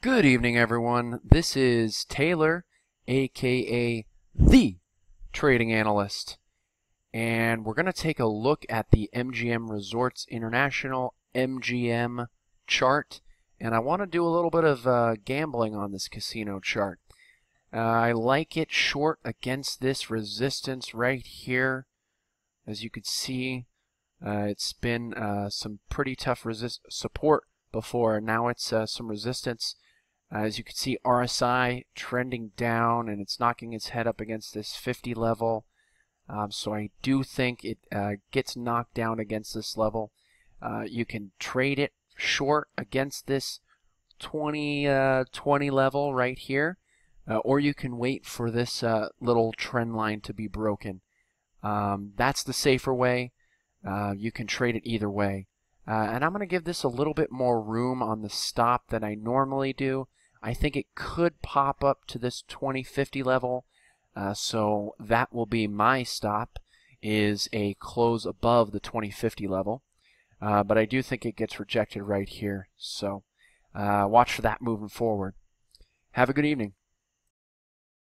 Good evening, everyone. This is Taylor, aka The Trading Analyst, and we're going to take a look at the MGM Resorts International MGM chart. And I want to do a little bit of uh, gambling on this casino chart. Uh, I like it short against this resistance right here. As you can see, uh, it's been uh, some pretty tough resist support before. Now it's uh, some resistance. Uh, as you can see, RSI trending down and it's knocking its head up against this 50 level. Um, so I do think it uh, gets knocked down against this level. Uh, you can trade it short against this 20, uh, 20 level right here. Uh, or you can wait for this uh, little trend line to be broken. Um, that's the safer way. you can trade it either way. and I'm going to give this a little bit more room on the stop than I normally do. I think it could pop up to this 2050 level. Uh, so that will be my stop is a close above the 2050 level. Uh, but I do think it gets rejected right here. So uh, watch for that moving forward. Have a good evening.